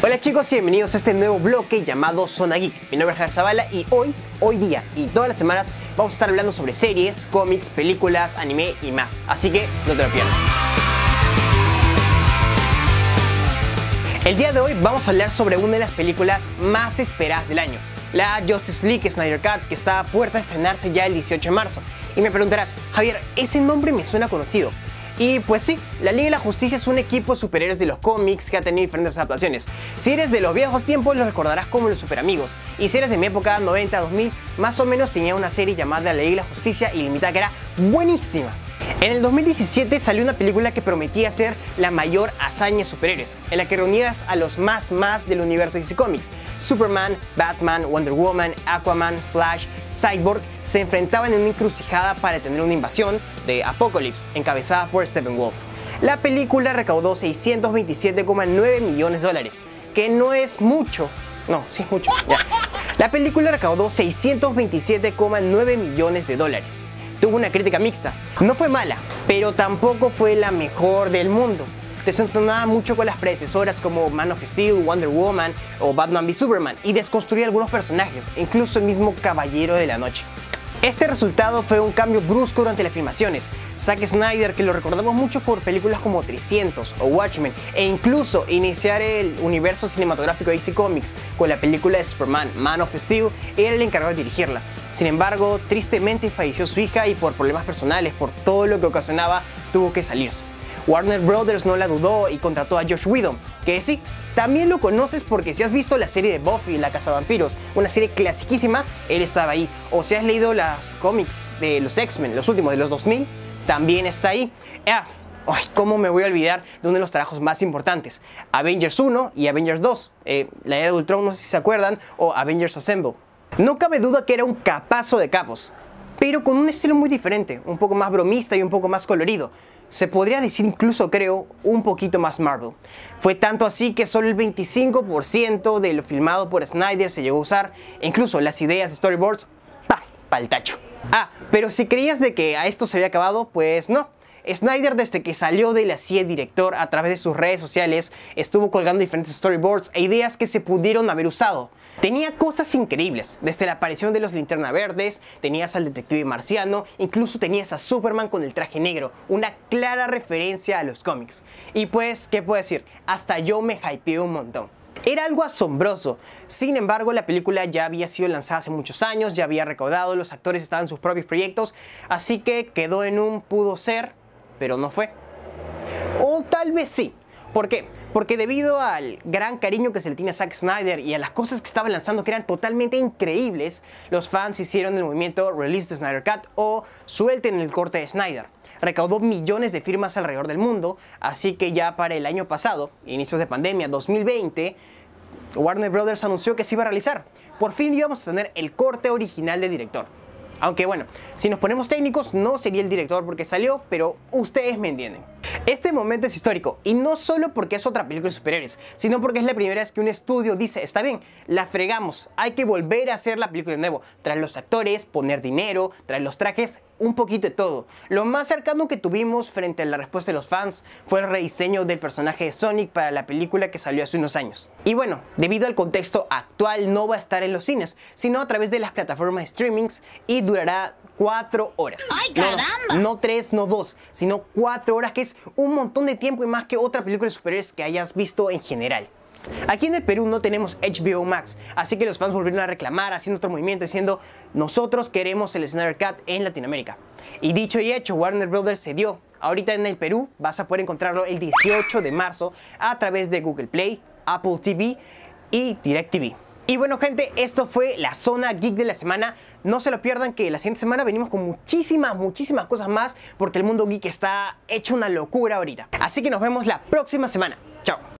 Hola chicos y bienvenidos a este nuevo bloque llamado Zona Geek. Mi nombre es Javier Zavala y hoy, hoy día y todas las semanas vamos a estar hablando sobre series, cómics, películas, anime y más. Así que no te lo pierdas. El día de hoy vamos a hablar sobre una de las películas más esperadas del año, la Justice League Snyder Cut, que está a puerta de estrenarse ya el 18 de marzo. Y me preguntarás, Javier, ese nombre me suena conocido. Y pues sí, la Liga de la Justicia es un equipo de superhéroes de los cómics que ha tenido diferentes adaptaciones. Si eres de los viejos tiempos, lo recordarás como los Super Amigos. Y si eres de mi época 90-2000, más o menos tenía una serie llamada La Liga de la Justicia Ilimitada que era buenísima. En el 2017 salió una película que prometía ser la mayor hazaña de superhéroes, en la que reunieras a los más más del universo DC Comics. Superman, Batman, Wonder Woman, Aquaman, Flash, Cyborg se enfrentaban en una encrucijada para detener una invasión de Apocalypse, encabezada por Steppenwolf. La película recaudó 627,9 millones de dólares, que no es mucho. No, sí es mucho. La película recaudó 627,9 millones de dólares. Tuvo una crítica mixta. No fue mala, pero tampoco fue la mejor del mundo. Desentonaba mucho con las predecesoras como Man of Steel, Wonder Woman o Batman v Superman y desconstruía algunos personajes, incluso el mismo Caballero de la Noche. Este resultado fue un cambio brusco durante las filmaciones. Zack Snyder, que lo recordamos mucho por películas como 300 o Watchmen, e incluso iniciar el universo cinematográfico de DC Comics con la película de Superman, Man of Steel, era el encargado de dirigirla. Sin embargo, tristemente falleció su hija y por problemas personales, por todo lo que ocasionaba, tuvo que salirse. Warner Brothers no la dudó y contrató a Josh Whedon, que sí, también lo conoces porque si has visto la serie de Buffy, La Casa de Vampiros, una serie clasiquísima, él estaba ahí. O si has leído las cómics de los X-Men, los últimos de los 2000, también está ahí. Ah, Ay, ¿cómo me voy a olvidar de uno de los trabajos más importantes? Avengers 1 y Avengers 2. Eh, la era de Ultron, no sé si se acuerdan, o Avengers Assemble. No cabe duda que era un capazo de capos, pero con un estilo muy diferente, un poco más bromista y un poco más colorido se podría decir incluso creo un poquito más Marvel. Fue tanto así que solo el 25% de lo filmado por Snyder se llegó a usar, e incluso las ideas de storyboards, pa, pa'l tacho. Ah, pero si creías de que a esto se había acabado, pues no. Snyder desde que salió de la CIA director a través de sus redes sociales estuvo colgando diferentes storyboards e ideas que se pudieron haber usado. Tenía cosas increíbles, desde la aparición de los linterna verdes, tenías al detective marciano, incluso tenías a Superman con el traje negro, una clara referencia a los cómics. Y pues, ¿qué puedo decir? Hasta yo me hypeé un montón. Era algo asombroso. Sin embargo, la película ya había sido lanzada hace muchos años, ya había recaudado, los actores estaban en sus propios proyectos, así que quedó en un pudo ser, pero no fue. O tal vez sí. ¿Por qué? Porque debido al gran cariño que se le tiene a Zack Snyder y a las cosas que estaba lanzando que eran totalmente increíbles, los fans hicieron el movimiento Release the Snyder Cut o Suelten el corte de Snyder. Recaudó millones de firmas alrededor del mundo, así que ya para el año pasado, inicios de pandemia 2020, Warner Brothers anunció que se iba a realizar. Por fin íbamos a tener el corte original del director. Aunque bueno, si nos ponemos técnicos, no sería el director porque salió, pero ustedes me entienden. Este momento es histórico y no solo porque es otra película de superhéroes, sino porque es la primera vez que un estudio dice, está bien, la fregamos, hay que volver a hacer la película de nuevo, traer los actores, poner dinero, traer los trajes, un poquito de todo. Lo más cercano que tuvimos frente a la respuesta de los fans fue el rediseño del personaje de Sonic para la película que salió hace unos años. Y bueno, debido al contexto actual no va a estar en los cines, sino a través de las plataformas de streamings y durará cuatro horas. ¡Ay, caramba! No, tres, no dos, sino cuatro horas, que es un montón de tiempo y más que otra película de superhéroes que hayas visto en general. Aquí en el Perú no tenemos HBO Max, así que los fans volvieron a reclamar haciendo otro movimiento diciendo nosotros queremos el Snyder Cut en Latinoamérica. Y dicho y hecho, Warner Brothers se dio. Ahorita en el Perú vas a poder encontrarlo el 18 de marzo a través de Google Play, Apple TV y DirecTV. Y bueno gente, esto fue la zona geek de la semana. No se lo pierdan que la siguiente semana venimos con muchísimas, muchísimas cosas más porque el mundo geek está hecho una locura ahorita. Así que nos vemos la próxima semana. Chao.